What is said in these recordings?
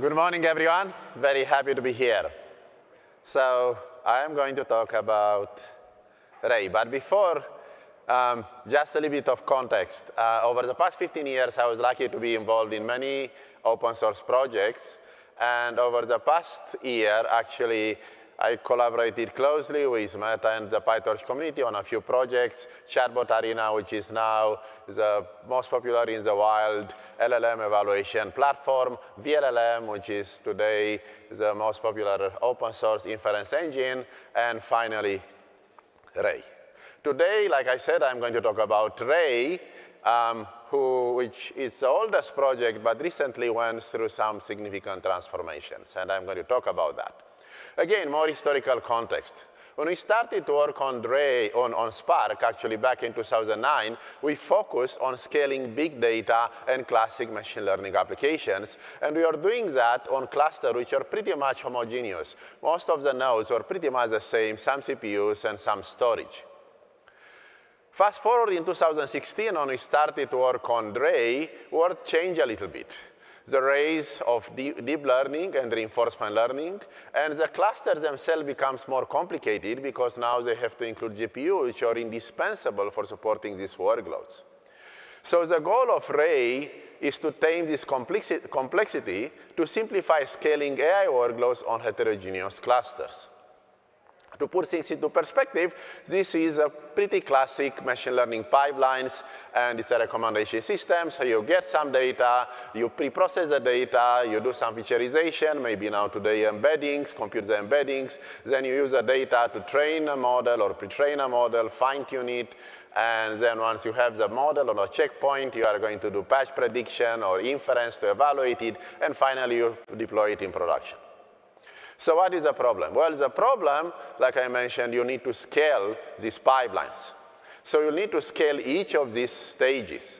Good morning, everyone. Very happy to be here. So I am going to talk about Ray. But before, um, just a little bit of context. Uh, over the past 15 years, I was lucky to be involved in many open source projects. And over the past year, actually, I collaborated closely with Meta and the PyTorch community on a few projects. Chatbot Arena, which is now the most popular in the wild LLM evaluation platform. VLLM, which is today the most popular open source inference engine. And finally, Ray. Today, like I said, I'm going to talk about Ray, um, who, which is the oldest project, but recently went through some significant transformations. And I'm going to talk about that. Again, more historical context. When we started to work on Ray, on, on Spark, actually back in 2009, we focused on scaling big data and classic machine learning applications. And we are doing that on clusters which are pretty much homogeneous. Most of the nodes are pretty much the same, some CPUs and some storage. Fast forward in 2016, when we started to work on Ray, world changed a little bit the rise of deep learning and reinforcement learning. And the clusters themselves becomes more complicated because now they have to include GPUs, which are indispensable for supporting these workloads. So the goal of Ray is to tame this complexity to simplify scaling AI workloads on heterogeneous clusters. To put things into perspective, this is a pretty classic machine learning pipelines, and it's a recommendation system. So you get some data, you pre-process the data, you do some featureization, maybe now today embeddings, compute the embeddings. Then you use the data to train a model or pre-train a model, fine-tune it, and then once you have the model on a checkpoint, you are going to do batch prediction or inference to evaluate it, and finally you deploy it in production. So what is the problem? Well, the problem, like I mentioned, you need to scale these pipelines. So you need to scale each of these stages.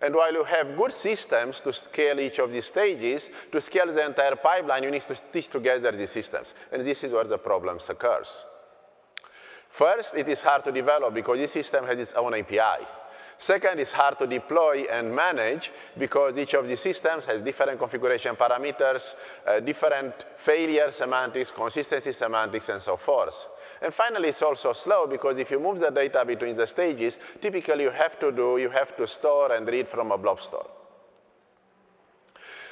And while you have good systems to scale each of these stages, to scale the entire pipeline, you need to stitch together these systems. And this is where the problems occurs. First, it is hard to develop because this system has its own API. Second, it's hard to deploy and manage because each of these systems has different configuration parameters, uh, different failure semantics, consistency semantics, and so forth. And finally, it's also slow because if you move the data between the stages, typically you have to do, you have to store and read from a blob store.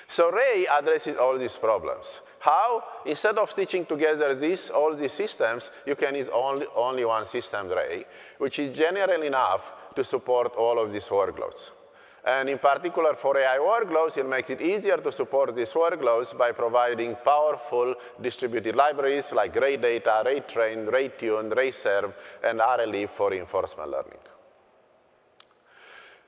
So Ray addresses all these problems. How? Instead of stitching together this, all these systems, you can use only, only one system Ray, which is general enough to support all of these workloads. And in particular for AI workloads, it makes it easier to support these workloads by providing powerful distributed libraries like Ray Data, Ray Train, Ray Tune, Ray Serve, and RLlib for reinforcement learning.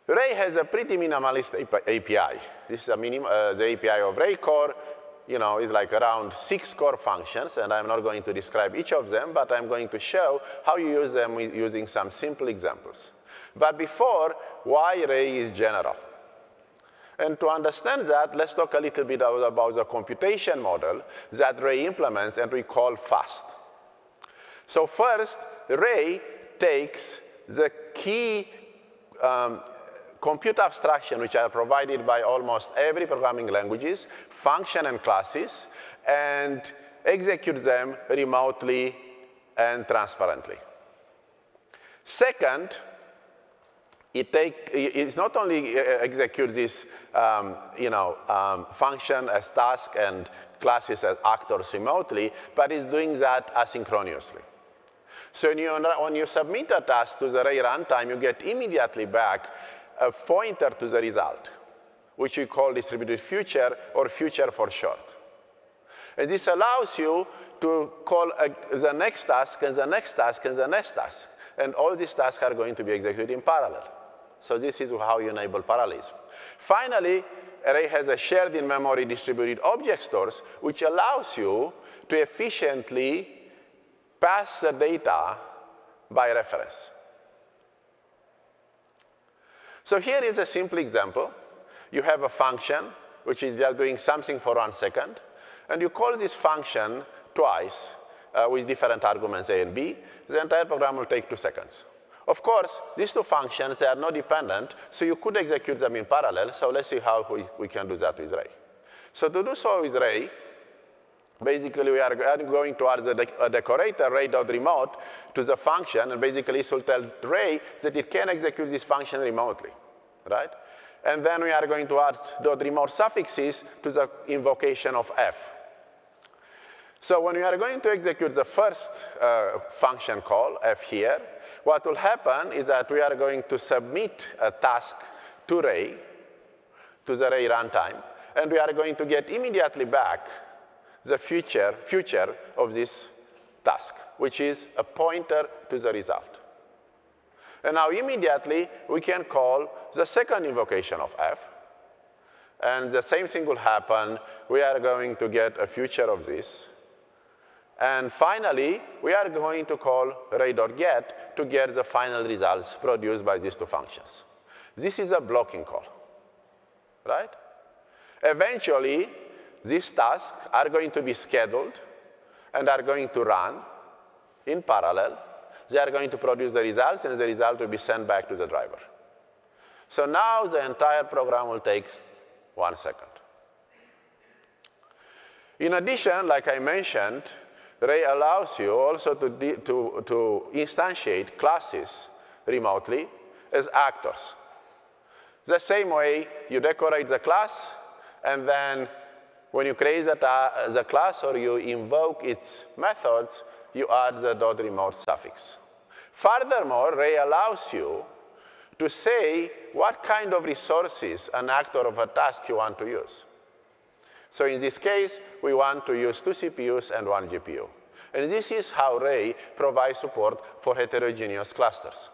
Ray has a pretty minimalist API. This is uh, the API of Ray Core. You know, is like around six core functions, and I'm not going to describe each of them, but I'm going to show how you use them using some simple examples. But before, why Ray is general? And to understand that, let's talk a little bit about the computation model that Ray implements and we call FAST. So first, Ray takes the key um, compute abstraction which are provided by almost every programming languages, function and classes, and execute them remotely and transparently. Second, it take, it's not only uh, execute this um, you know, um, function as task and classes as actors remotely, but it's doing that asynchronously. So when you, when you submit a task to the Ray runtime, you get immediately back a pointer to the result, which we call distributed future or future for short. And this allows you to call a, the next task and the next task and the next task. And all these tasks are going to be executed in parallel. So this is how you enable parallelism. Finally, array has a shared in-memory distributed object stores, which allows you to efficiently pass the data by reference. So here is a simple example. You have a function, which is just doing something for one second, and you call this function twice uh, with different arguments A and B. The entire program will take two seconds. Of course, these two functions, they are not dependent, so you could execute them in parallel. So let's see how we, we can do that with Ray. So to do so with Ray, basically we are going to add the a decorator ray.remote to the function, and basically this will tell Ray that it can execute this function remotely, right? And then we are going to add dot .remote suffixes to the invocation of f. So when we are going to execute the first uh, function call, f here, what will happen is that we are going to submit a task to Ray, to the Ray runtime, and we are going to get immediately back the future, future of this task, which is a pointer to the result. And now immediately we can call the second invocation of f. And the same thing will happen. We are going to get a future of this. And finally, we are going to call ray.get to get the final results produced by these two functions. This is a blocking call, right? Eventually, these tasks are going to be scheduled and are going to run in parallel. They are going to produce the results, and the result will be sent back to the driver. So now the entire program will take one second. In addition, like I mentioned, Ray allows you also to, to, to instantiate classes remotely as actors. The same way you decorate the class, and then when you create the, the class or you invoke its methods, you add the dot remote suffix. Furthermore, Ray allows you to say what kind of resources an actor of a task you want to use. So in this case, we want to use two CPUs and one GPU. And this is how Ray provides support for heterogeneous clusters.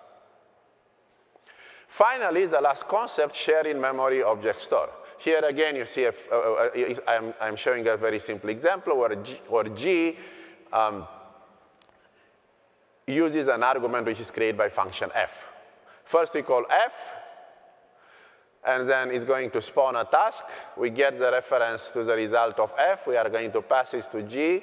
Finally, the last concept, sharing memory object store. Here again, you see, uh I'm, I'm, showing a very simple example where G, where G um, uses an argument which is created by function f. First we call f, and then it's going to spawn a task. We get the reference to the result of f. We are going to pass this to G,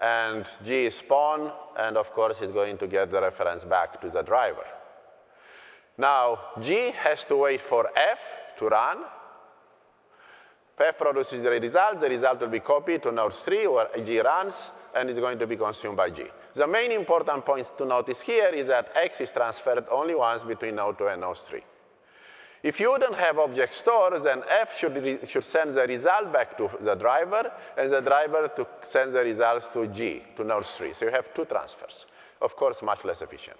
and G is spawn, and of course it's going to get the reference back to the driver. Now, G has to wait for F to run. F produces the result. The result will be copied to node 3 where G runs, and it's going to be consumed by G. The main important point to notice here is that X is transferred only once between node 2 and node 3. If you don't have object store, then F should, should send the result back to the driver, and the driver to send the results to G, to node 3. So you have two transfers. Of course, much less efficient.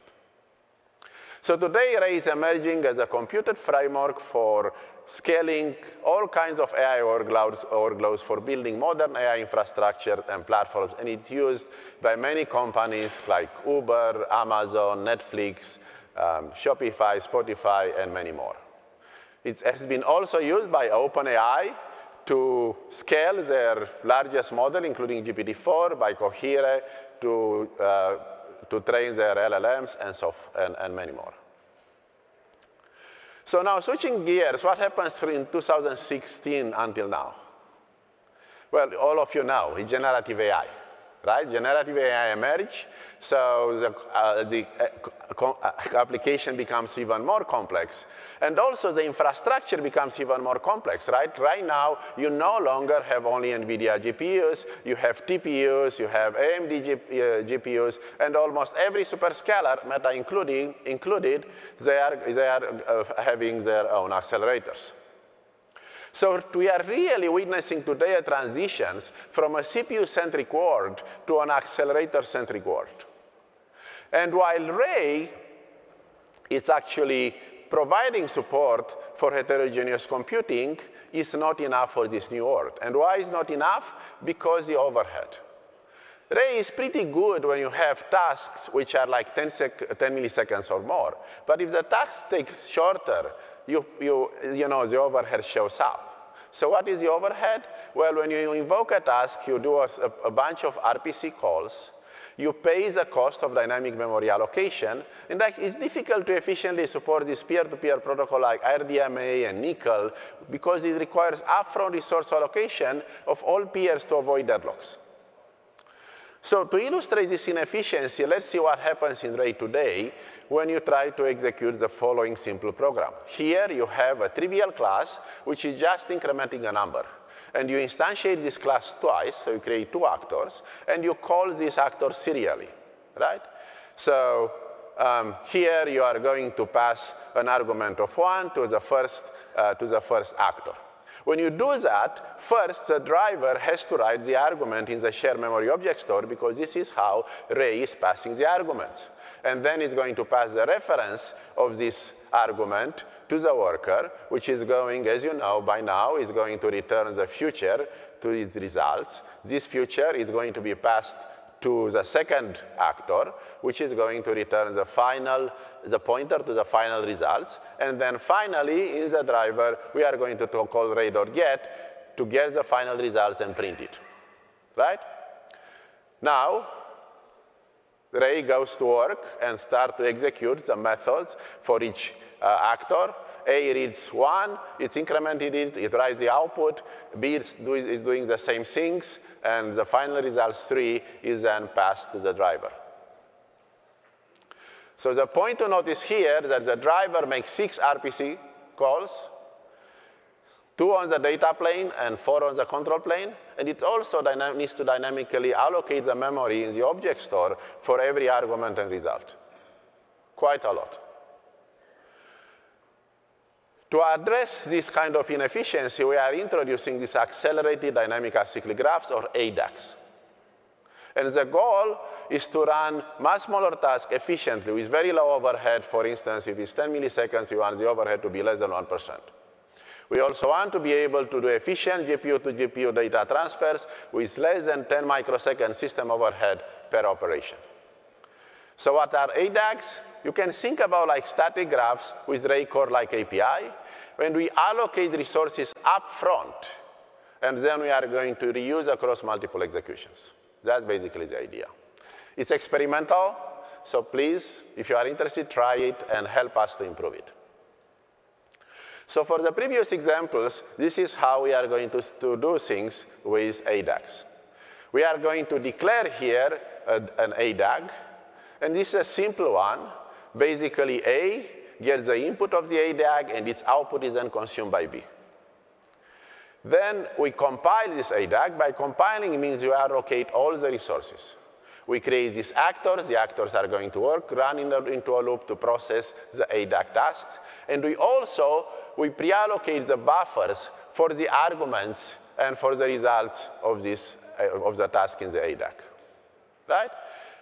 So today, Ray is emerging as a computed framework for scaling all kinds of AI workloads for building modern AI infrastructure and platforms, and it's used by many companies like Uber, Amazon, Netflix, um, Shopify, Spotify, and many more. It has been also used by OpenAI to scale their largest model, including GPT-4, by Cohere to, uh, to train their LLMs and, so, and, and many more. So now switching gears, what happens in 2016 until now? Well, all of you know, generative AI right? Generative AI emerge, so the, uh, the uh, uh, application becomes even more complex. And also the infrastructure becomes even more complex, right? Right now, you no longer have only NVIDIA GPUs, you have TPUs, you have AMD GPUs, uh, and almost every superscaler, Meta including, included, they are, they are uh, having their own accelerators. So we are really witnessing today a transitions from a CPU-centric world to an accelerator-centric world. And while Ray is actually providing support for heterogeneous computing is not enough for this new world. And why is not enough? Because the overhead. Ray is pretty good when you have tasks which are like 10, 10 milliseconds or more. But if the task takes shorter, you, you, you know, the overhead shows up. So what is the overhead? Well, when you invoke a task, you do a, a bunch of RPC calls. You pay the cost of dynamic memory allocation. And it's difficult to efficiently support this peer-to-peer -peer protocol like RDMA and NCCL because it requires upfront resource allocation of all peers to avoid deadlocks. So to illustrate this inefficiency, let's see what happens in Ray today when you try to execute the following simple program. Here you have a trivial class, which is just incrementing a number. And you instantiate this class twice, so you create two actors, and you call these actors serially, right? So um, here you are going to pass an argument of one to the first, uh, to the first actor. When you do that, first the driver has to write the argument in the shared memory object store because this is how Ray is passing the arguments. And then it's going to pass the reference of this argument to the worker, which is going, as you know by now, is going to return the future to its results. This future is going to be passed to the second actor, which is going to return the final, the pointer to the final results. And then finally, in the driver, we are going to call ray.get to get the final results and print it, right? Now, Ray goes to work and start to execute the methods for each uh, actor. A reads one, it's incremented it, it writes the output. B is, do, is doing the same things and the final result 3 is then passed to the driver. So the point to notice here that the driver makes six RPC calls, two on the data plane and four on the control plane, and it also needs to dynamically allocate the memory in the object store for every argument and result. Quite a lot. To address this kind of inefficiency, we are introducing these accelerated dynamic acyclic graphs, or ADAGs. And the goal is to run much smaller tasks efficiently with very low overhead. For instance, if it's 10 milliseconds, you want the overhead to be less than 1%. We also want to be able to do efficient GPU to GPU data transfers with less than 10 microsecond system overhead per operation. So what are ADAGs? You can think about like static graphs with Ray-core-like API, when we allocate resources up front, and then we are going to reuse across multiple executions. That's basically the idea. It's experimental, so please, if you are interested, try it and help us to improve it. So for the previous examples, this is how we are going to, to do things with ADAGs. We are going to declare here uh, a, an ADAG, and this is a simple one. Basically, A gets the input of the ADAG, and its output is then consumed by B. Then we compile this ADAG. By compiling means you allocate all the resources. We create these actors. The actors are going to work, run in a, into a loop to process the ADAG tasks. And we also, we pre-allocate the buffers for the arguments and for the results of, this, of the task in the ADAG, right?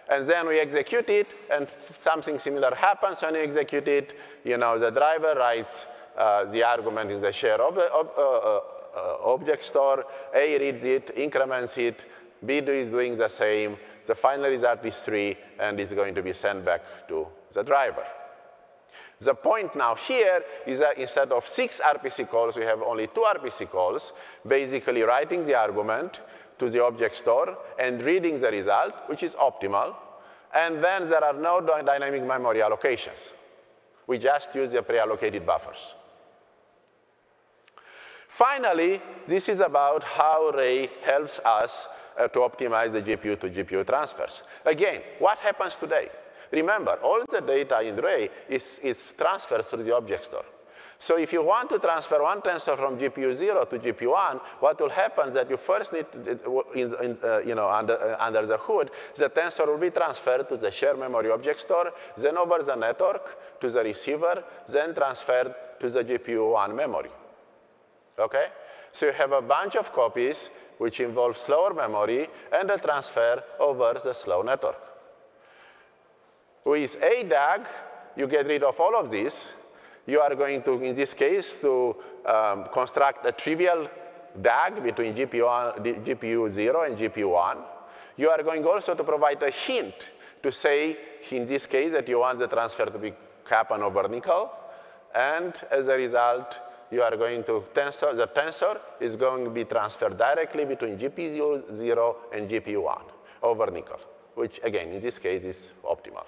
And then we execute it, and something similar happens when you execute it. You know, the driver writes uh, the argument in the share ob ob uh, uh, object store, A reads it, increments it, B is doing the same, the final result is 3, and it's going to be sent back to the driver. The point now here is that instead of six RPC calls, we have only two RPC calls, basically writing the argument, to the object store and reading the result, which is optimal. And then there are no dynamic memory allocations. We just use the pre-allocated buffers. Finally, this is about how Ray helps us uh, to optimize the GPU to GPU transfers. Again, what happens today? Remember, all the data in Ray is, is transferred through the object store. So if you want to transfer one tensor from GPU 0 to GPU 1, what will happen is that you first need, to, in, in, uh, you know, under, uh, under the hood, the tensor will be transferred to the shared memory object store, then over the network to the receiver, then transferred to the GPU 1 memory. Okay? So you have a bunch of copies which involve slower memory and a transfer over the slow network. With ADAG, you get rid of all of this, you are going to, in this case, to um, construct a trivial DAG between GPU, GPU 0 and GPU 1. You are going also to provide a hint to say, in this case, that you want the transfer to be happen over NCCL. And as a result, you are going to tensor, the tensor is going to be transferred directly between GPU 0 and GPU 1 over NCCL, which again, in this case, is optimal.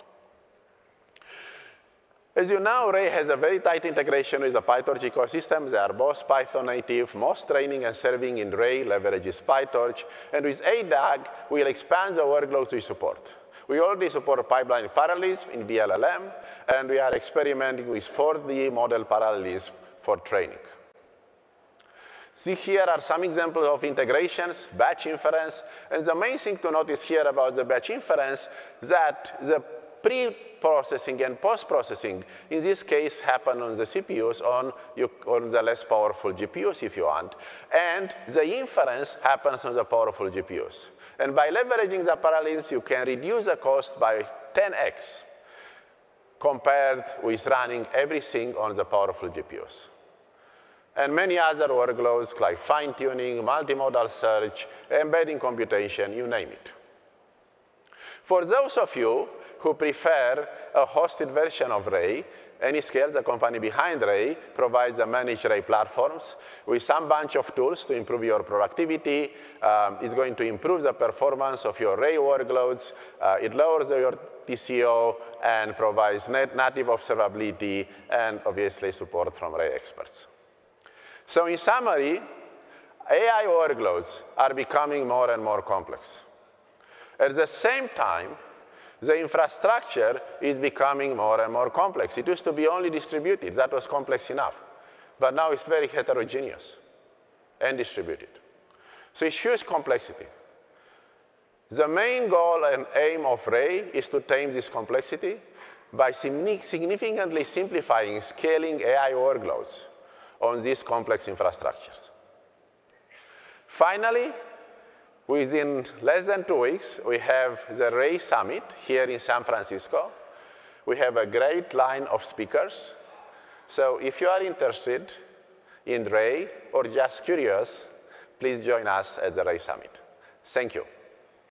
As you know, Ray has a very tight integration with the PyTorch ecosystem. They are both Python native. Most training and serving in Ray leverages PyTorch. And with ADAG, we'll expand the workloads we support. We already support pipeline parallelism in VLLM, and we are experimenting with 4D model parallelism for training. See here are some examples of integrations, batch inference. And the main thing to notice here about the batch inference that the pre-processing and post-processing, in this case, happen on the CPUs, on, on the less powerful GPUs if you want. And the inference happens on the powerful GPUs. And by leveraging the parallelisms, you can reduce the cost by 10x compared with running everything on the powerful GPUs and many other workloads like fine-tuning, multimodal search, embedding computation, you name it. For those of you who prefer a hosted version of Ray, Anyscale, the company behind Ray, provides a managed Ray platforms with some bunch of tools to improve your productivity. Um, it's going to improve the performance of your Ray workloads. Uh, it lowers your TCO and provides native observability and obviously support from Ray experts. So in summary, AI workloads are becoming more and more complex. At the same time, the infrastructure is becoming more and more complex. It used to be only distributed. That was complex enough. But now it's very heterogeneous and distributed. So it's huge complexity. The main goal and aim of Ray is to tame this complexity by significantly simplifying scaling AI workloads on these complex infrastructures. Finally, within less than two weeks, we have the Ray Summit here in San Francisco. We have a great line of speakers. So if you are interested in Ray or just curious, please join us at the Ray Summit. Thank you.